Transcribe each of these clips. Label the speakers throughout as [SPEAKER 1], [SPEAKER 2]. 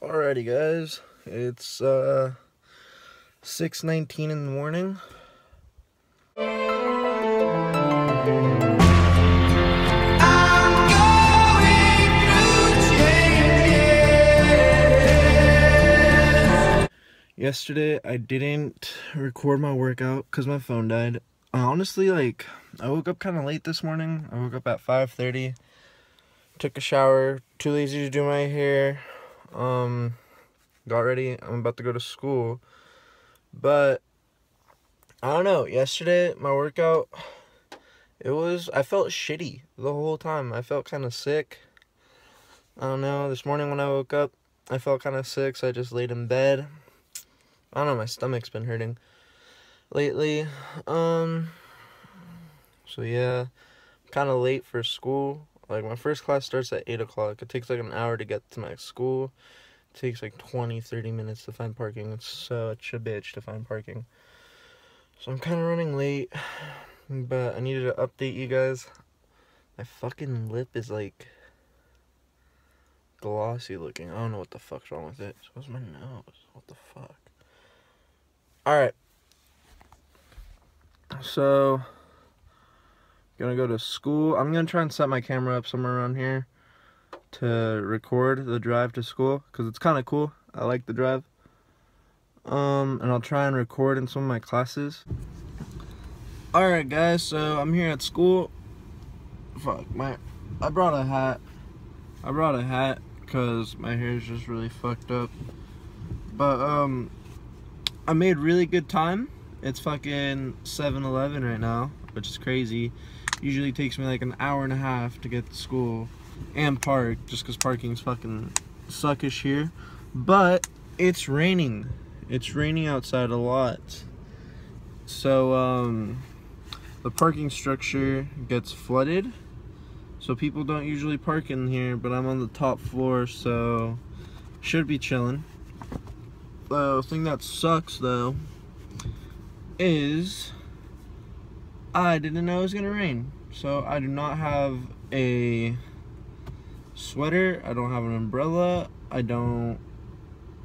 [SPEAKER 1] Alrighty guys, it's uh 6.19 in the morning. Yesterday I didn't record my workout because my phone died. Honestly like I woke up kind of late this morning. I woke up at 5:30. Took a shower, too lazy to do my hair. Um got ready. I'm about to go to school. But I don't know. Yesterday my workout it was I felt shitty the whole time. I felt kind of sick. I don't know. This morning when I woke up, I felt kind of sick, so I just laid in bed. I don't know, my stomach's been hurting lately. Um so yeah, kind of late for school. Like my first class starts at 8 o'clock. It takes like an hour to get to my school. It takes like 20, 30 minutes to find parking. It's such a bitch to find parking. So I'm kind of running late. But I needed to update you guys. My fucking lip is like glossy looking. I don't know what the fuck's wrong with it. So my nose. What the fuck? Alright. So, gonna go to school. I'm gonna try and set my camera up somewhere around here to record the drive to school because it's kind of cool. I like the drive. Um, and I'll try and record in some of my classes. Alright guys, so I'm here at school. Fuck, my, I brought a hat. I brought a hat because my hair is just really fucked up. But, um, I made really good time. It's fucking 7-Eleven right now, which is crazy. Usually takes me like an hour and a half to get to school and park, just because parking's fucking suckish here. But it's raining. It's raining outside a lot. So, um, the parking structure gets flooded. So people don't usually park in here, but I'm on the top floor, so should be chilling. The thing that sucks though is I didn't know it was gonna rain. So I do not have a sweater, I don't have an umbrella, I don't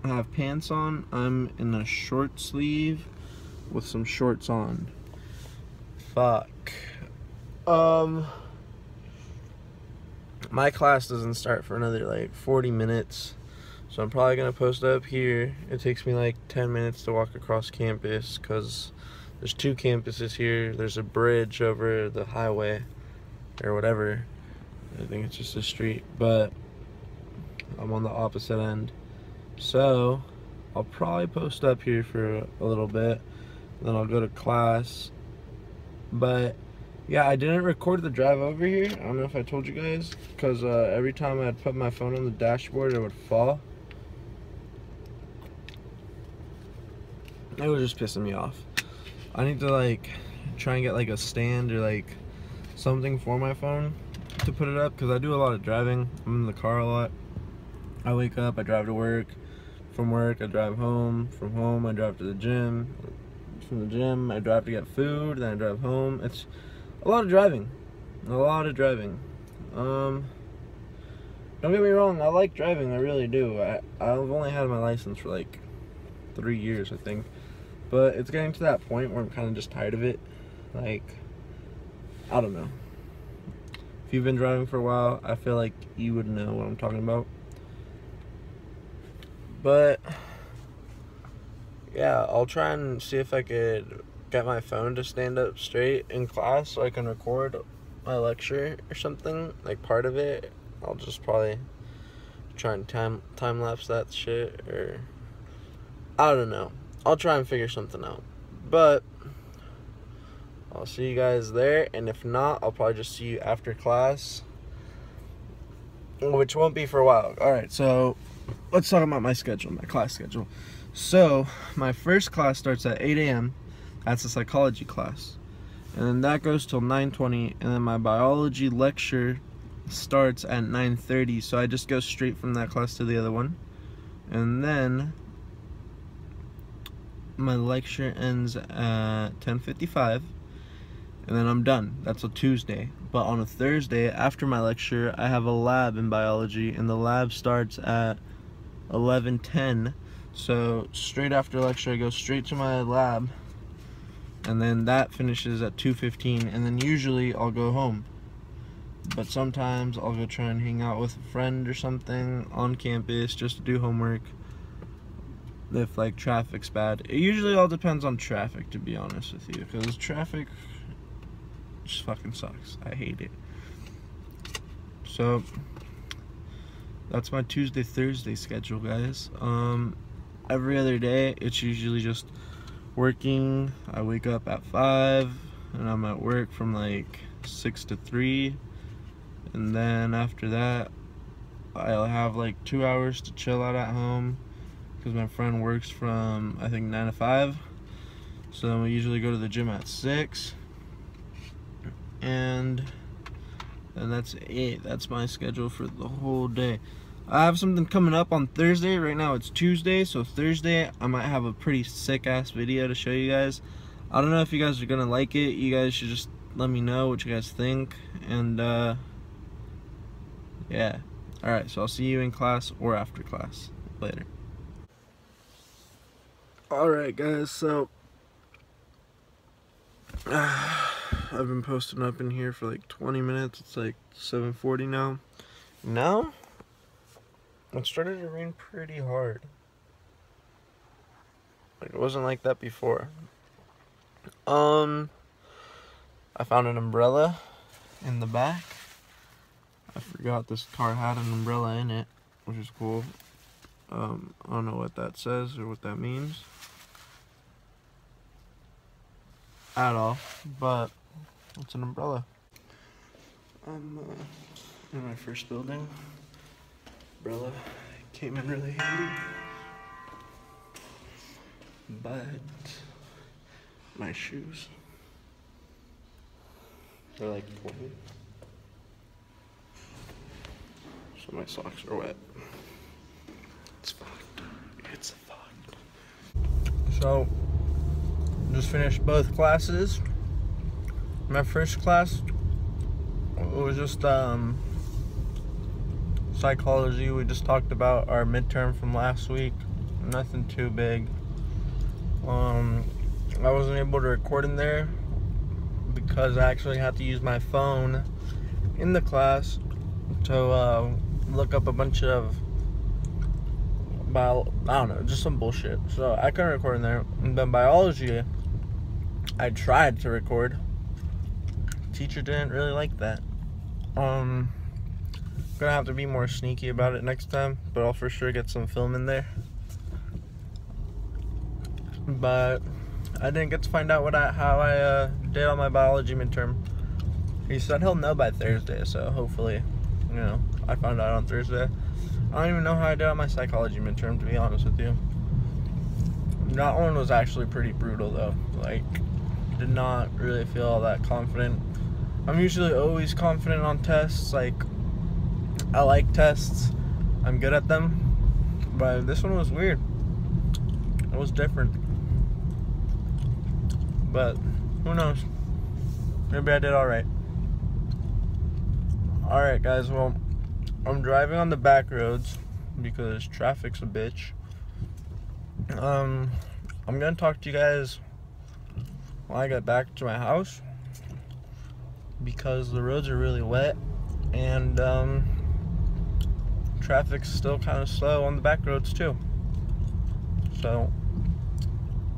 [SPEAKER 1] have pants on. I'm in a short sleeve with some shorts on. Fuck. Um my class doesn't start for another like 40 minutes. So I'm probably gonna post up here. It takes me like 10 minutes to walk across campus because there's two campuses here. There's a bridge over the highway or whatever. I think it's just a street, but I'm on the opposite end. So I'll probably post up here for a little bit. Then I'll go to class. But yeah, I didn't record the drive over here. I don't know if I told you guys. Because uh, every time I'd put my phone on the dashboard, it would fall. it was just pissing me off. I need to like try and get like a stand or like something for my phone to put it up because I do a lot of driving. I'm in the car a lot. I wake up, I drive to work. From work, I drive home. From home, I drive to the gym. From the gym, I drive to get food. Then I drive home. It's a lot of driving. A lot of driving. Um, don't get me wrong, I like driving. I really do. I I've only had my license for like three years, I think. But it's getting to that point where I'm kind of just tired of it. Like, I don't know. If you've been driving for a while, I feel like you would know what I'm talking about. But, yeah, I'll try and see if I could get my phone to stand up straight in class so I can record my lecture or something, like part of it. I'll just probably try and time time lapse that shit or I don't know. I'll try and figure something out. But I'll see you guys there, and if not, I'll probably just see you after class, which won't be for a while. All right, so let's talk about my schedule, my class schedule. So my first class starts at 8 a.m. That's a psychology class, and then that goes till 9:20, and then my biology lecture starts at 9:30. So I just go straight from that class to the other one, and then my lecture ends at 10:55 and then I'm done. That's a Tuesday. But on a Thursday after my lecture, I have a lab in biology and the lab starts at 11:10. So straight after lecture, I go straight to my lab, and then that finishes at 2:15, and then usually I'll go home. But sometimes I'll go try and hang out with a friend or something on campus just to do homework. If like traffic's bad, it usually all depends on traffic, to be honest with you, because traffic just fucking sucks. I hate it. So that's my Tuesday Thursday schedule, guys. Um, every other day, it's usually just working. I wake up at five, and I'm at work from like six to three, and then after that, I'll have like two hours to chill out at home because my friend works from I think nine to five. So we usually go to the gym at six. And and that's it. That's my schedule for the whole day. I have something coming up on Thursday. Right now it's Tuesday so Thursday I might have a pretty sick ass video to show you guys. I don't know if you guys are gonna like it. You guys should just let me know what you guys think. And uh yeah. Alright so I'll see you in class or after class. Later alright guys so I've been posting up in here for like 20 minutes. It's like 7.40 now. Now, it started to rain pretty hard. Like, it wasn't like that before. Um, I found an umbrella in the back. I forgot this car had an umbrella in it, which is cool. Um, I don't know what that says or what that means. At all, but it's an umbrella. I'm uh, in my first building. Umbrella came in really handy. But my shoes, they're like pulled. So my socks are wet. It's fucked. It's fucked. So, just finished both classes my first class was just um, psychology. We just talked about our midterm from last week. Nothing too big. Um, I wasn't able to record in there because I actually had to use my phone in the class to uh, look up a bunch of bio, I don't know, just some bullshit. So I couldn't record in there. And then biology, I tried to record teacher didn't really like that. Um, gonna have to be more sneaky about it next time, but I'll for sure get some film in there. But I didn't get to find out what I how I uh, did on my biology midterm. He said he'll know by Thursday, so hopefully, you know, I found out on Thursday. I don't even know how I did on my psychology midterm, to be honest with you. That one was actually pretty brutal, though. Like, did not really feel all that confident I'm usually always confident on tests. Like, I like tests. I'm good at them. But this one was weird. It was different. But who knows? Maybe I did alright. Alright, guys. Well, I'm driving on the back roads because traffic's a bitch. Um, I'm gonna talk to you guys when I get back to my house because the roads are really wet and um, traffic's still kind of slow on the back roads too. So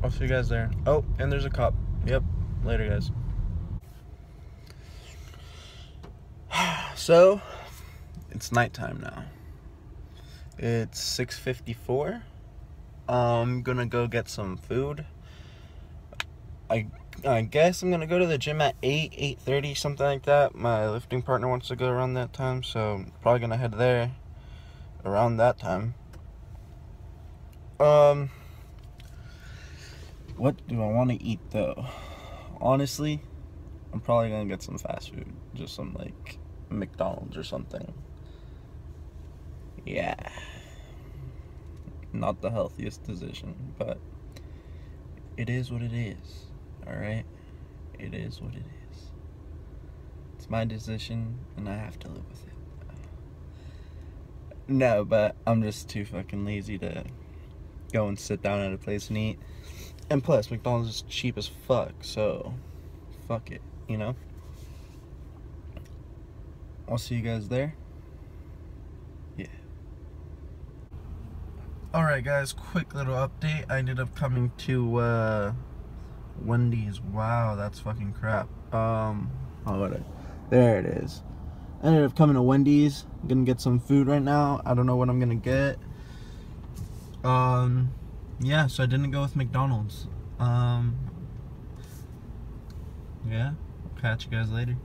[SPEAKER 1] I'll see you guys there. Oh, and there's a cop. Yep. Later, guys. So it's nighttime now. It's 6:54. I'm gonna go get some food. I I guess I'm gonna go to the gym at 8, 8.30, something like that. My lifting partner wants to go around that time, so I'm probably gonna head there around that time. Um, what do I want to eat though? Honestly, I'm probably gonna get some fast food, just some like McDonald's or something. Yeah, not the healthiest decision, but it is what it is. Alright? It is what it is. It's my decision, and I have to live with it. No, but I'm just too fucking lazy to go and sit down at a place and eat. And plus, McDonald's is cheap as fuck, so fuck it, you know? I'll see you guys there. Alright guys, quick little update. I ended up coming to uh Wendy's. Wow, that's fucking crap. Um oh there it is. I ended up coming to Wendy's. I'm gonna get some food right now. I don't know what I'm gonna get. Um yeah, so I didn't go with McDonald's. Um yeah, catch you guys later.